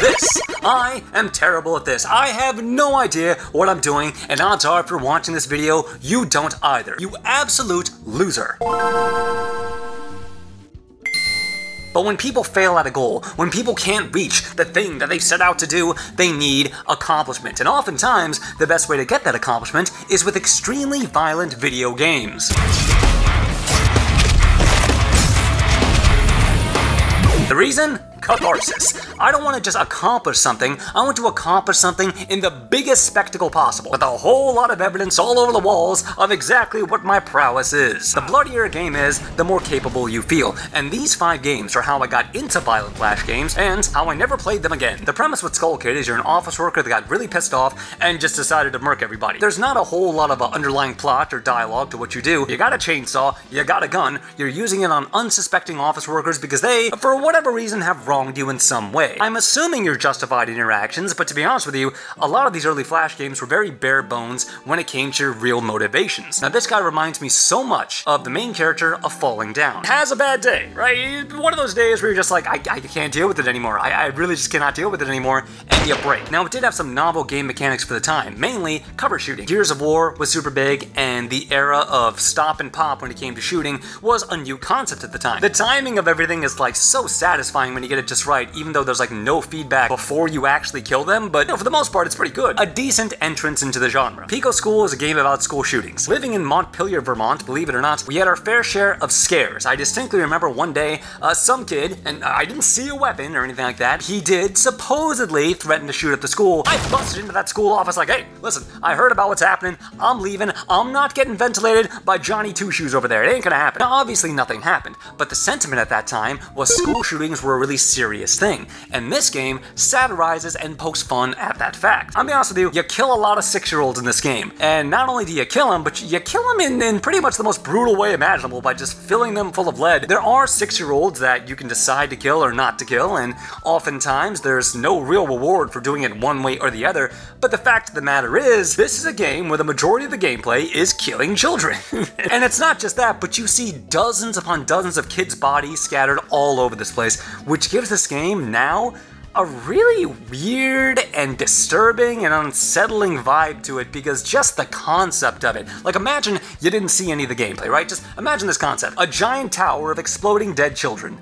This. I am terrible at this. I have no idea what I'm doing, and odds are if you're watching this video, you don't either. You absolute loser. But when people fail at a goal, when people can't reach the thing that they've set out to do, they need accomplishment. And oftentimes, the best way to get that accomplishment is with extremely violent video games. The reason? catharsis. I don't want to just accomplish something, I want to accomplish something in the biggest spectacle possible, with a whole lot of evidence all over the walls of exactly what my prowess is. The bloodier a game is, the more capable you feel, and these five games are how I got into violent flash games, and how I never played them again. The premise with Skull Kid is you're an office worker that got really pissed off and just decided to murk everybody. There's not a whole lot of uh, underlying plot or dialogue to what you do. You got a chainsaw, you got a gun, you're using it on unsuspecting office workers because they, for whatever reason, have wronged you in some way. I'm assuming you're justified in your actions, but to be honest with you, a lot of these early Flash games were very bare bones when it came to your real motivations. Now this guy reminds me so much of the main character of Falling Down. Has a bad day, right? One of those days where you're just like, I, I can't deal with it anymore. I, I really just cannot deal with it anymore, and you break. Now it did have some novel game mechanics for the time, mainly cover shooting. Gears of War was super big, and the era of stop and pop when it came to shooting was a new concept at the time. The timing of everything is like so satisfying when you get it just right, even though there's like no feedback before you actually kill them, but you know, for the most part, it's pretty good. A decent entrance into the genre. Pico School is a game about school shootings. Living in Montpelier, Vermont, believe it or not, we had our fair share of scares. I distinctly remember one day, uh, some kid, and I didn't see a weapon or anything like that, he did supposedly threaten to shoot at the school. I busted into that school office like, hey, listen, I heard about what's happening, I'm leaving, I'm not getting ventilated by Johnny Two Shoes over there, it ain't gonna happen. Now, obviously nothing happened, but the sentiment at that time was school shootings were a really serious thing, and this game satirizes and pokes fun at that fact. I'll be honest with you, you kill a lot of six-year-olds in this game, and not only do you kill them, but you kill them in, in pretty much the most brutal way imaginable by just filling them full of lead. There are six-year-olds that you can decide to kill or not to kill, and oftentimes there's no real reward for doing it one way or the other, but the fact of the matter is, this is a game where the majority of the gameplay is killing children. and it's not just that, but you see dozens upon dozens of kids' bodies scattered all over this place, which gives this game now a really weird and disturbing and unsettling vibe to it because just the concept of it. Like, imagine you didn't see any of the gameplay, right? Just imagine this concept a giant tower of exploding dead children.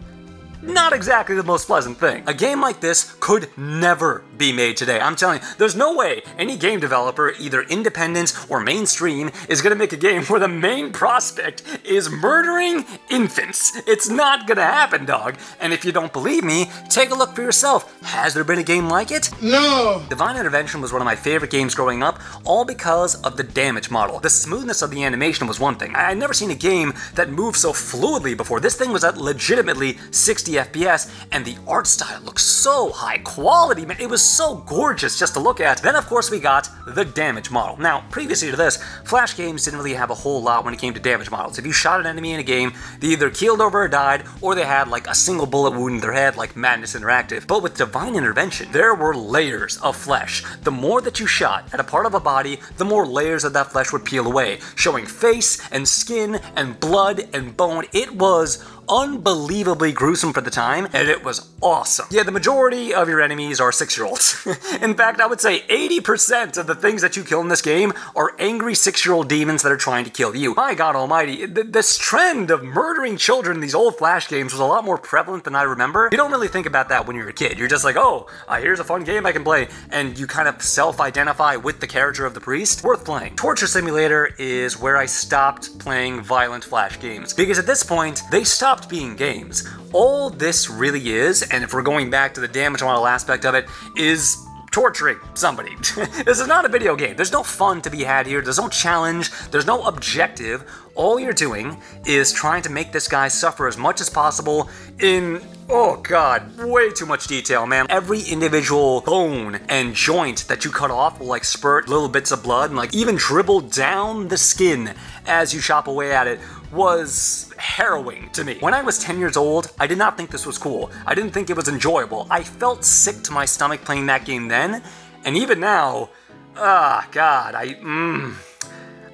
Not exactly the most pleasant thing. A game like this could never be made today. I'm telling you, there's no way any game developer, either independent or mainstream, is gonna make a game where the main prospect is murdering infants. It's not gonna happen, dog. And if you don't believe me, take a look for yourself. Has there been a game like it? No! Divine Intervention was one of my favorite games growing up, all because of the damage model. The smoothness of the animation was one thing. I had never seen a game that moved so fluidly before. This thing was at legitimately 60 FPS, and the art style looked so high quality, man. It was so gorgeous just to look at. Then, of course, we got the damage model. Now, previously to this, Flash games didn't really have a whole lot when it came to damage models. If you shot an enemy in a game, they either keeled over or died, or they had like a single bullet wound in their head, like Madness Interactive. But with Divine Intervention, there were layers of flesh. The more that you shot at a part of a body, the more layers of that flesh would peel away, showing face and skin and blood and bone. It was unbelievably gruesome for the time, and it was awesome. Yeah, the majority of your enemies are six-year-olds. in fact, I would say 80% of the things that you kill in this game are angry six-year-old demons that are trying to kill you. My god almighty, th this trend of murdering children in these old Flash games was a lot more prevalent than I remember. You don't really think about that when you're a kid. You're just like, oh, uh, here's a fun game I can play, and you kind of self-identify with the character of the priest. Worth playing. Torture Simulator is where I stopped playing violent Flash games, because at this point, they stopped being games. All this really is, and if we're going back to the damage model aspect of it, is torturing somebody. this is not a video game. There's no fun to be had here. There's no challenge. There's no objective. All you're doing is trying to make this guy suffer as much as possible in Oh god, way too much detail, man. Every individual bone and joint that you cut off will like spurt little bits of blood and like even dribble down the skin as you chop away at it was harrowing to me. When I was 10 years old, I did not think this was cool. I didn't think it was enjoyable. I felt sick to my stomach playing that game then, and even now, ah, god, I, mmm.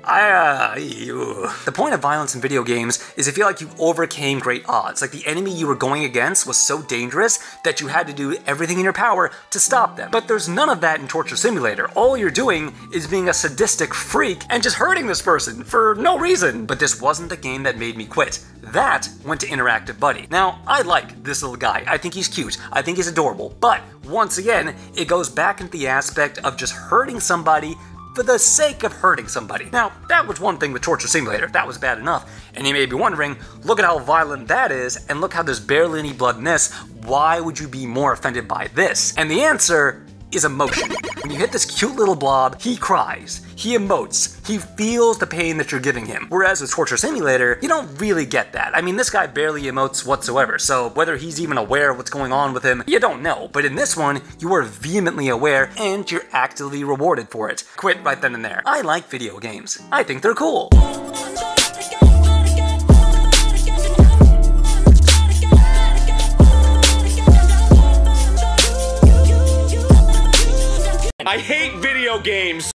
Ew. Uh, the point of violence in video games is to feel like you overcame great odds. Like the enemy you were going against was so dangerous that you had to do everything in your power to stop them. But there's none of that in Torture Simulator. All you're doing is being a sadistic freak and just hurting this person for no reason. But this wasn't the game that made me quit. That went to Interactive Buddy. Now, I like this little guy. I think he's cute. I think he's adorable. But once again, it goes back into the aspect of just hurting somebody for the sake of hurting somebody. Now, that was one thing with Torture Simulator, that was bad enough, and you may be wondering, look at how violent that is, and look how there's barely any blood in this, why would you be more offended by this? And the answer is emotion. When you hit this cute little blob, he cries, he emotes, he feels the pain that you're giving him. Whereas with Torture Simulator, you don't really get that. I mean, this guy barely emotes whatsoever, so whether he's even aware of what's going on with him, you don't know. But in this one, you are vehemently aware and you're actively rewarded for it. Quit right then and there. I like video games. I think they're cool. I hate video games.